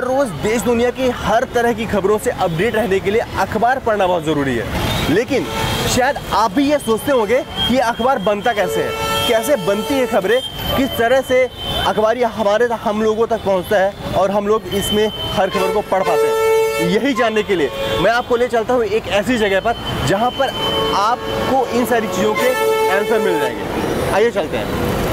रोज देश दुनिया की हर तरह की खबरों से अपडेट रहने के लिए अखबार पढ़ना बहुत ज़रूरी है। लेकिन शायद आप भी ये सोचते होंगे कि अखबार बनता कैसे है? कैसे बनती है खबरें? किस तरह से अखबार हमारे हम लोगों तक पहुँचता है और हम लोग इसमें हर खबर को पढ़ पाते हैं? यही जानने के लिए मैं आपको ले चलता हूँ एक ऐसी जगह पर जहाँ पर आपको इन सारी चीज़ों के आंसर मिल जाएँगे। आइए चलते हैं।